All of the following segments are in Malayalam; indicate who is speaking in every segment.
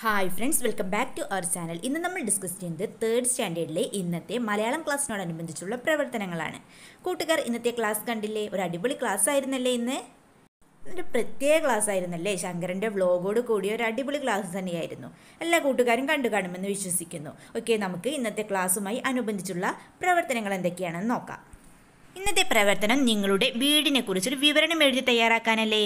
Speaker 1: Hi friends welcome back to our channel ഇന്ന് നമ്മൾ ഡിസ്കസ് ചെയ്യുന്നത് തേർഡ് സ്റ്റാൻഡേർഡിലെ ഇന്നത്തെ മലയാളം ക്ലാസ്സിനോടനുബന്ധിച്ചുള്ള പ്രവർത്തനങ്ങളാണ്. കൂട്ടുകാർ ഇന്നത്തെ ക്ലാസ് കണ്ടില്ലേ? ഒരു അടിപൊളി ക്ലാസ് ആയിരുന്നല്ലേ ഇന്ന്? ഒരു പ്രത്യേക ക്ലാസ് ആയിരുന്നല്ലേ? ശങ്കരന്റെ വ്ലോഗോട് കൂടിയ ഒരു അടിപൊളി ക്ലാസ് തന്നെയായിരുന്നു. എല്ലാ കൂട്ടുകാരും കണ്ടു കാണുമെന്ന് വിശ്വസിക്കുന്നു. ഓക്കെ നമുക്ക് ഇന്നത്തെ ക്ലാസ്സുമായി അനുബന്ധിച്ചുള്ള പ്രവർത്തനങ്ങൾ എന്തൊക്കെയാണെന്ന് നോക്കാം. ഇന്നത്തെ പ്രവർത്തനം നിങ്ങളുടെ വീടിനെ കുറിച്ചൊരു വിവരണം എഴുതി തയ്യാറാക്കാനല്ലേ?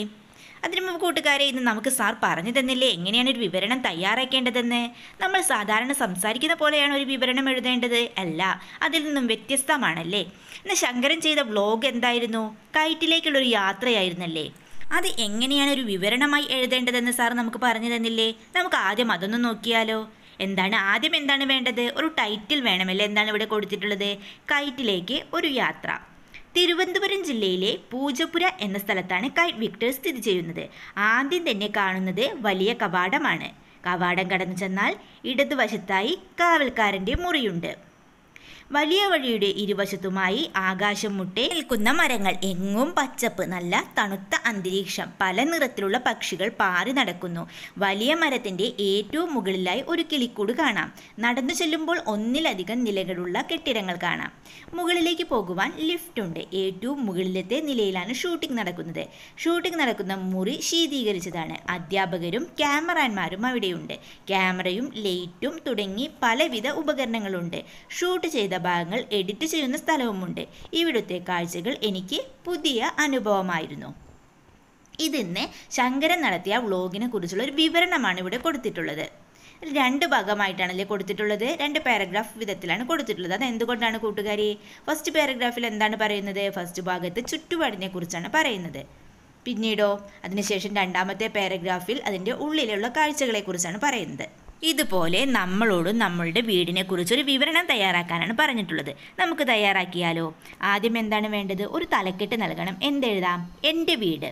Speaker 1: അതിനു മുമ്പ് കൂട്ടുകാരെ ഇന്ന് നമുക്ക് സാർ പറഞ്ഞു തന്നില്ലേ? എങ്ങനെയാണ് ഒരു വിവരണം തയ്യാറാക്കേണ്ടതെന്ന്? നമ്മൾ സാധാരണ സംസാരിക്കുന്ന പോലെയാണ് ഒരു വിവരണം എഴുതേണ്ടത്. അല്ല അതിൽ നിന്നും വ്യത്യസ്തമാണല്ലേ? ഇന്ന് ശങ്കരൻ ചെയ്ത വ്ലോഗ് എന്തായിരുന്നു? കയറ്റിലേക്കുള്ളൊരു യാത്രയായിരുന്നല്ലേ? അത് എങ്ങനെയാണ് ഒരു വിവരണമായി എഴുതേണ്ടതെന്ന് സാർ നമുക്ക് പറഞ്ഞു തന്നില്ലേ? നമുക്ക് ആദ്യം അതൊന്ന് നോക്കിയാലോ. എന്താണ് ആദ്യം എന്താണ് വേണ്ടത്? ഒരു ടൈറ്റിൽ വേണമല്ലേ? എന്താണ് ഇവിടെ കൊടുത്തിട്ടുള്ളത്? കയറ്റിലേക്ക് ഒരു യാത്ര. തിരുവനന്തപുരം ജില്ലയിലെ പൂജപുര എന്ന സ്ഥലത്താണ് കൈറ്റ് വിക്ടർ സ്ഥിതി ചെയ്യുന്നത്. ആദ്യം തന്നെ കാണുന്നത് വലിയ കവാടമാണ്. കവാടം കടന്നു ചെന്നാൽ ഇടതുവശത്തായി കാവൽക്കാരന്റെ മുറിയുണ്ട്. വലിയ വഴിയുടെ ഇരുവശത്തുമായി ആകാശം മുട്ടെ നിൽക്കുന്ന മരങ്ങൾ എങ്ങും പച്ചപ്പ് നല്ല തണുത്ത അന്തരീക്ഷം പല നിറത്തിലുള്ള പക്ഷികൾ പാറി നടക്കുന്നു. വലിയ മരത്തിന്റെ ഏറ്റവും മുകളിലായി ഒരു കിളിക്കൂട് കാണാം. നടന്നു ചെല്ലുമ്പോൾ ഒന്നിലധികം നിലകളുള്ള കെട്ടിടങ്ങൾ കാണാം. മുകളിലേക്ക് പോകുവാൻ ലിഫ്റ്റ് ഉണ്ട്. ഏറ്റവും മുകളിലത്തെ നിലയിലാണ് ഷൂട്ടിംഗ് നടക്കുന്നത്. ഷൂട്ടിംഗ് നടക്കുന്ന മുറി ശീതീകരിച്ചതാണ്. അധ്യാപകരും ക്യാമറാന്മാരും അവിടെയുണ്ട്. ക്യാമറയും ലൈറ്റും തുടങ്ങി പലവിധ ഉപകരണങ്ങളുണ്ട്. ഷൂട്ട് ചെയ്ത ഭാഗങ്ങൾ എഡിറ്റ് ചെയ്യുന്ന സ്ഥലവുമുണ്ട്. ഇവിടുത്തെ കാഴ്ചകൾ എനിക്ക് പുതിയ അനുഭവമായിരുന്നു. ഇതിന്ന് ശങ്കരൻ നടത്തിയ വ്ളോഗിനെ കുറിച്ചുള്ള ഒരു വിവരണമാണ് ഇവിടെ കൊടുത്തിട്ടുള്ളത്. രണ്ട് ഭാഗമായിട്ടാണല്ലേ കൊടുത്തിട്ടുള്ളത്? രണ്ട് പാരഗ്രാഫ് വിധത്തിലാണ് കൊടുത്തിട്ടുള്ളത്. അത് എന്തുകൊണ്ടാണ് കൂട്ടുകാരി? ഫസ്റ്റ് പാരഗ്രാഫിൽ എന്താണ് പറയുന്നത്? ഫസ്റ്റ് ഭാഗത്ത് ചുറ്റുപാടിനെ കുറിച്ചാണ് പറയുന്നത്. പിന്നീടോ? അതിനുശേഷം രണ്ടാമത്തെ പാരഗ്രാഫിൽ അതിന്റെ ഉള്ളിലുള്ള കാഴ്ചകളെക്കുറിച്ചാണ് പറയുന്നത്. ഇതുപോലെ നമ്മളോട് നമ്മളുടെ വീടിനെ കുറിച്ചൊരു വിവരണം തയ്യാറാക്കാനാണ് പറഞ്ഞിട്ടുള്ളത്. നമുക്ക് തയ്യാറാക്കിയാലോ? ആദ്യം എന്താണ് വേണ്ടത്? ഒരു തലക്കെട്ട് നൽകണം. എന്തെഴുതാം? എന്റെ വീട്.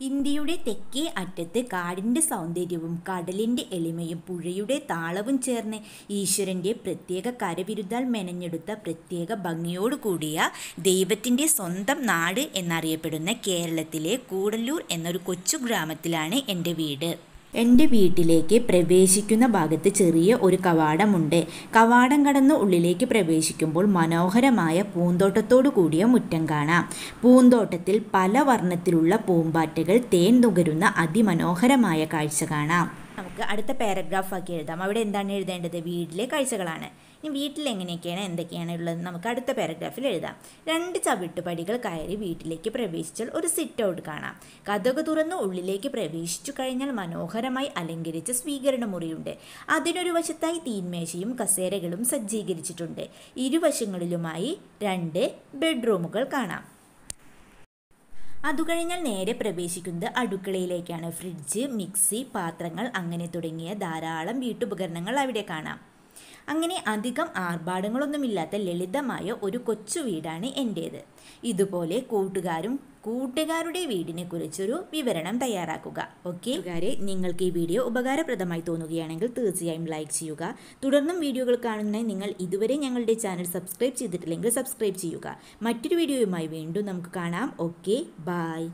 Speaker 1: ഇന്ത്യയുടെ തെക്കേ അറ്റത്ത് കാടിന്റെ സൗന്ദര്യവും കടലിന്റെ എളിമയും പുഴയുടെ താളവും ചേർന്ന് ഈശ്വരന്റെ പ്രത്യേക കരവിരുതാൽ മെനഞ്ഞെടുത്ത പ്രത്യേക ഭംഗിയോട് കൂടിയ ദൈവത്തിന്റെ സ്വന്തം നാട് എന്നറിയപ്പെടുന്ന കേരളത്തിലെ കൂടല്ലൂർ എന്നൊരു കൊച്ചു ഗ്രാമത്തിലാണ് എന്റെ വീട്. എന്റെ വീട്ടിലേക്ക് പ്രവേശിക്കുന്ന ഭാഗത്ത് ചെറിയ ഒരു കവാടമുണ്ട്. കവാടം കടന്ന് ഉള്ളിലേക്ക് പ്രവേശിക്കുമ്പോൾ മനോഹരമായ പൂന്തോട്ടത്തോടു കൂടിയ മുറ്റം കാണാം. പൂന്തോട്ടത്തിൽ പല വർണത്തിലുള്ള പൂമ്പാറ്റകൾ തേൻ നുകരുന്ന അതിമനോഹരമായ കാഴ്ച കാണാം. നമുക്ക് അടുത്ത പാരഗ്രാഫ് ആക്കി എഴുതാം. അവിടെ എന്താണ് എഴുതേണ്ടത്? വീട്ടിലെ കാഴ്ചകളാണ്. ഇനി വീട്ടിൽ എങ്ങനെയൊക്കെയാണ് എന്തൊക്കെയാണ് ഉള്ളത് നമുക്ക് അടുത്ത പാരഗ്രാഫിൽ എഴുതാം. രണ്ട് ചവിട്ടുപടികൾ കയറി വീട്ടിലേക്ക് പ്രവേശിച്ചാൽ ഒരു സിറ്റ് ഔട്ട് കാണാം. കഥക് തുറന്ന് ഉള്ളിലേക്ക് പ്രവേശിച്ചു കഴിഞ്ഞാൽ മനോഹരമായി അലങ്കരിച്ച സ്വീകരണ മുറിയുണ്ട്. അതിനൊരു വശത്തായി തീന്മേശയും കസേരകളും സജ്ജീകരിച്ചിട്ടുണ്ട്. ഇരുവശങ്ങളിലുമായി രണ്ട് ബെഡ്റൂമുകൾ കാണാം. അതുകഴിഞ്ഞാൽ നേരെ പ്രവേശിക്കുന്നത് അടുക്കളയിലേക്കാണ്. ഫ്രിഡ്ജ് മിക്സി പാത്രങ്ങൾ അങ്ങനെ തുടങ്ങിയ ധാരാളം വീട്ടുപകരണങ്ങൾ അവിടെ കാണാം. അങ്ങനെ അധികം ആർഭാടങ്ങളൊന്നുമില്ലാത്ത ലളിതമായ ഒരു കൊച്ചു വീടാണ് എന്റേത് ഇതുപോലെ കൂട്ടുകാരും കൂട്ടുകാരുടെ വീടിനെ കുറിച്ചൊരു വിവരണം തയ്യാറാക്കുക. ഓക്കെ കൂട്ടുകാരെ നിങ്ങൾക്ക് ഈ വീഡിയോ ഉപകാരപ്രദമായി തോന്നുകയാണെങ്കിൽ തീർച്ചയായും ലൈക്ക് ചെയ്യുക. തുടർന്നും വീഡിയോകൾ കാണുന്നതിനായി നിങ്ങൾ ഇതുവരെ ഞങ്ങളുടെ ചാനൽ സബ്സ്ക്രൈബ് ചെയ്തിട്ടില്ലെങ്കിൽ സബ്സ്ക്രൈബ് ചെയ്യുക. മറ്റൊരു വീഡിയോയുമായി വീണ്ടും നമുക്ക് കാണാം. Okay bye